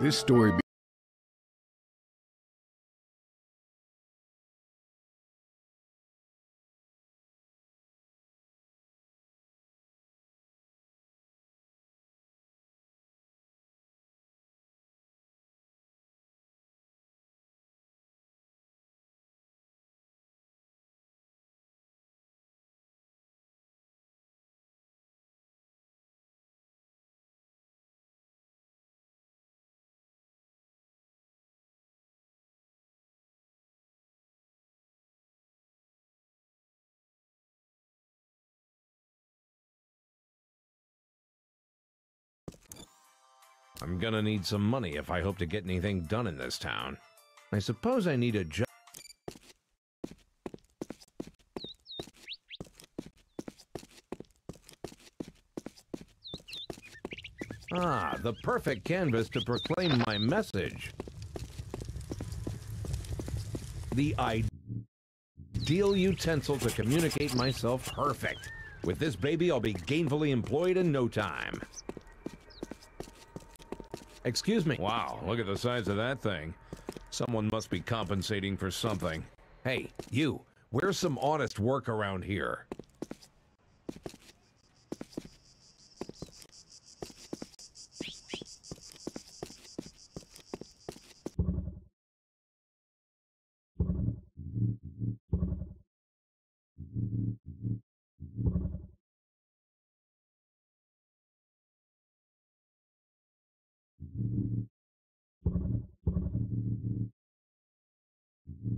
This story I'm gonna need some money if I hope to get anything done in this town. I suppose I need a job. Ah, the perfect canvas to proclaim my message. The ideal utensil to communicate myself perfect. With this baby, I'll be gainfully employed in no time. Excuse me. Wow, look at the size of that thing. Someone must be compensating for something. Hey, you, where's some honest work around here?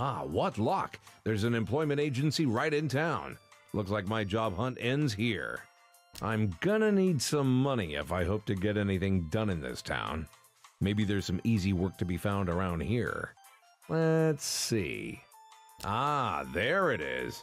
Ah, what luck! There's an employment agency right in town. Looks like my job hunt ends here. I'm gonna need some money if I hope to get anything done in this town. Maybe there's some easy work to be found around here. Let's see. Ah, there it is.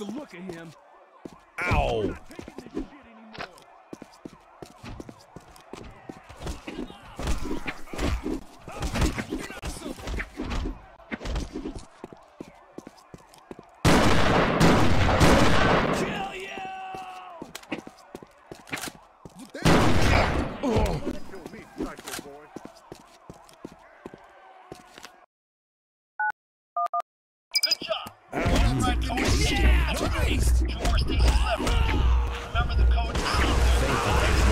like the look of him. Ow. right. Oh, yeah! Christ! Four stations left. Remember the code to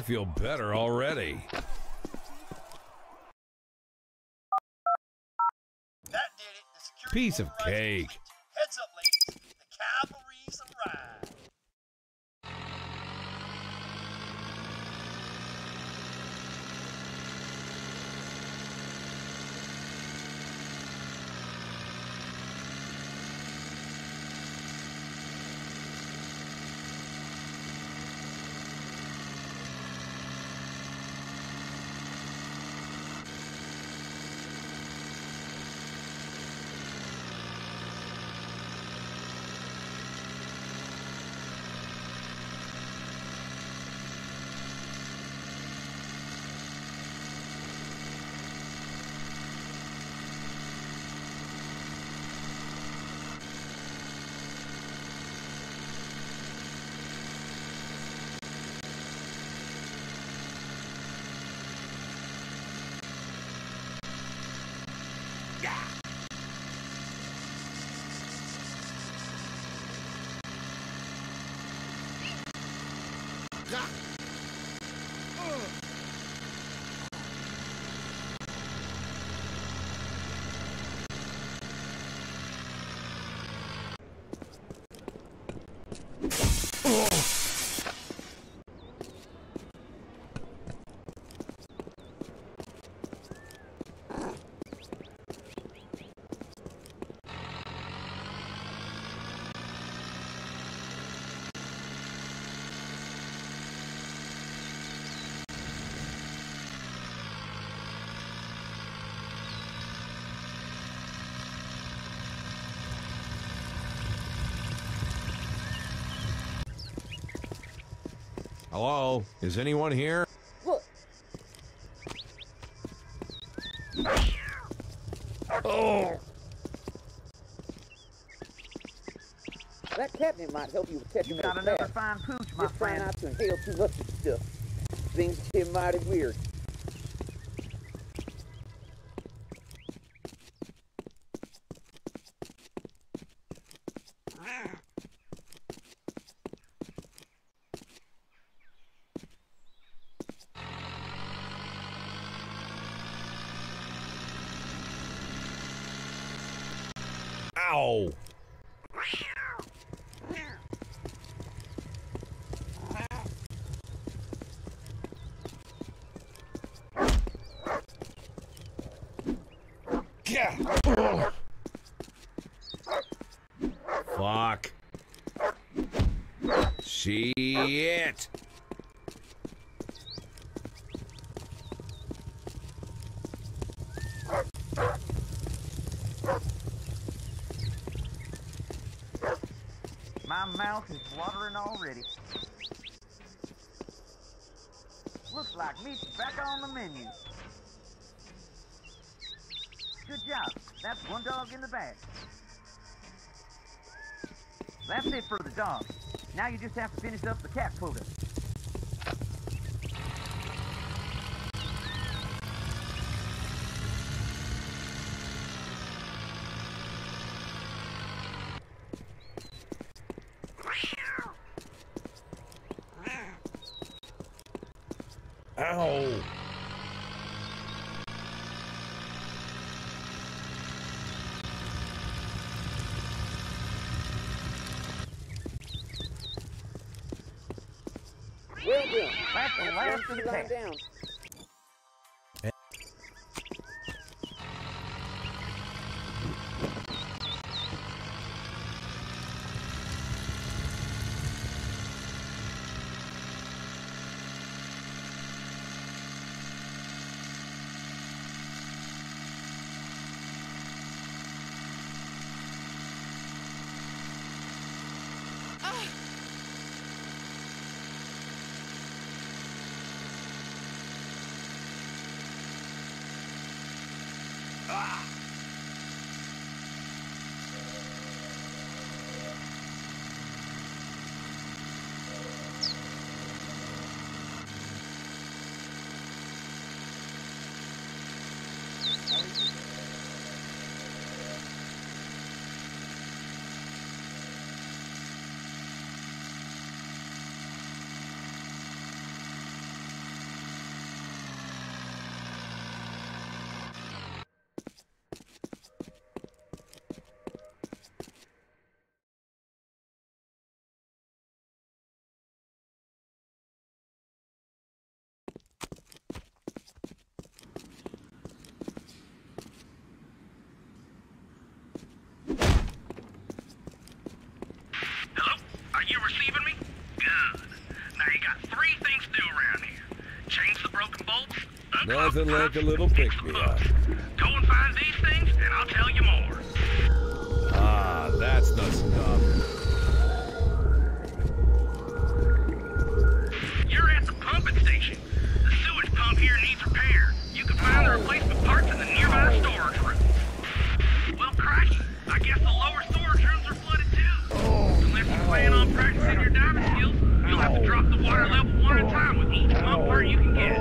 I feel better already. Piece of cake. Hello? Is anyone here? Oh! That cabinet might help you with catching You got another fast. fine pooch, my Just friend. Just try not to inhale too much of stuff. Things get mighty weird. Ow! My mouth already. Looks like meat's back on the menu. Good job. That's one dog in the bag. That's it for the dog. Now you just have to finish up the cat quota. Well done. That's the last of the down. Hello? Are you receiving me? Good. Now you got three things to do around here. Change the broken bolts. unclog Nothing like a little pick-me-up. Go and find these things, and I'll tell you more. Ah, that's the stuff. You're at the pumping station. The sewage pump here needs repair. You can find the replacement parts in the nearby storage room. Well, crikey, I guess the lower storage rooms are flooded too. Unless you plan on practicing your diving skills, you'll have to drop the water level one at a time with each pump part you can get.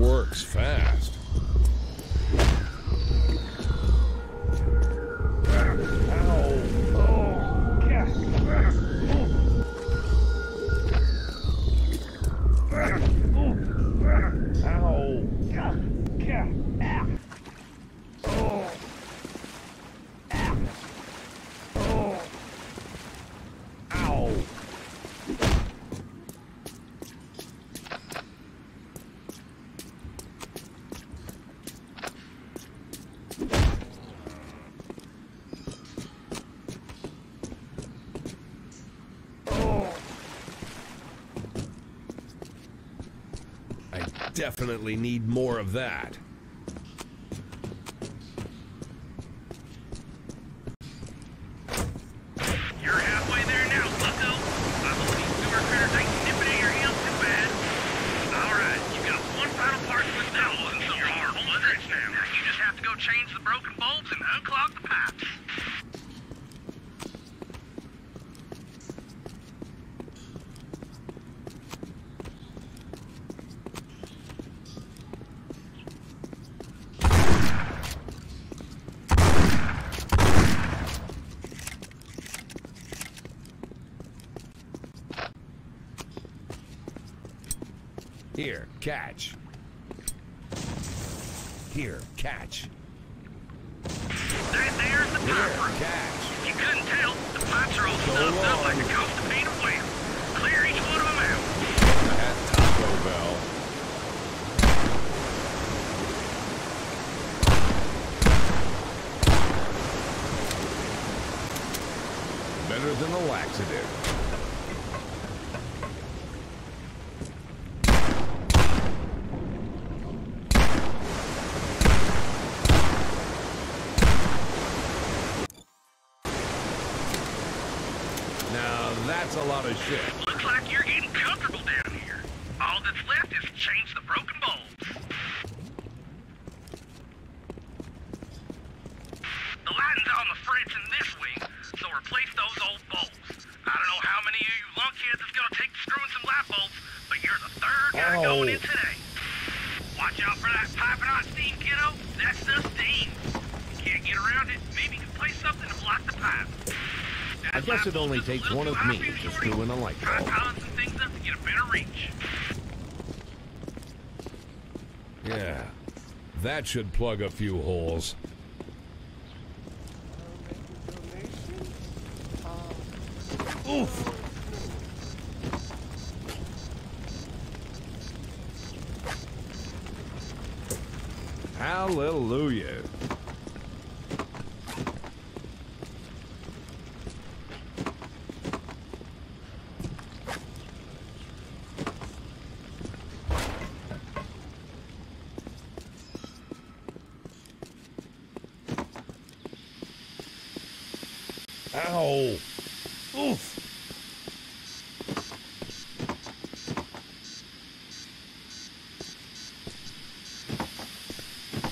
Works definitely need more of that. Copper. You couldn't tell. The pipes are all so stuffed long. up like a coast of Whale. Clear each one of them out. At Taco Bell. Better than a laxative. lot of shit. Looks like you're getting comfortable down here. All that's left is change only takes one of me to screw in a light bulb. Yeah, that should plug a few holes. Oof! Hallelujah.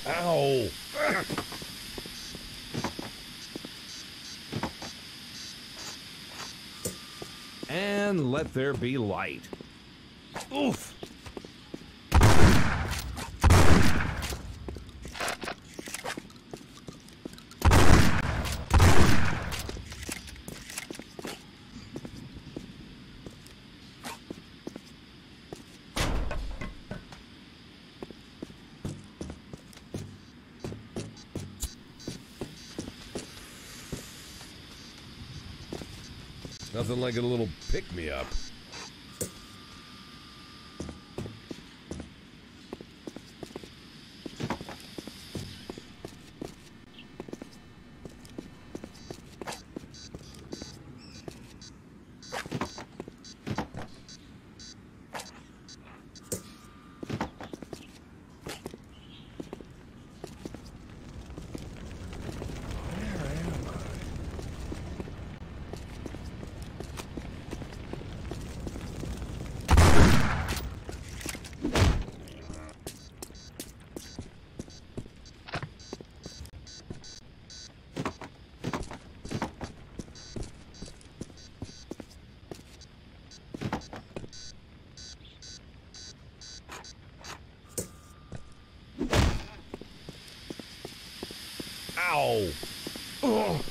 Ow! and let there be light. Oof! nothing like a little pick me up. Oh. Ugh.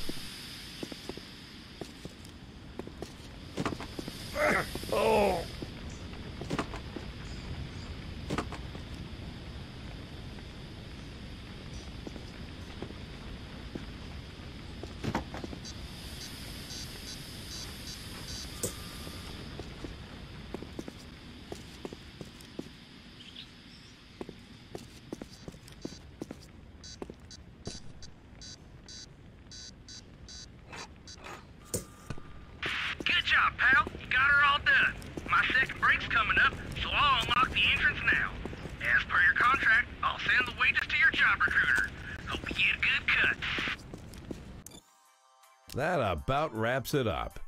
about wraps it up.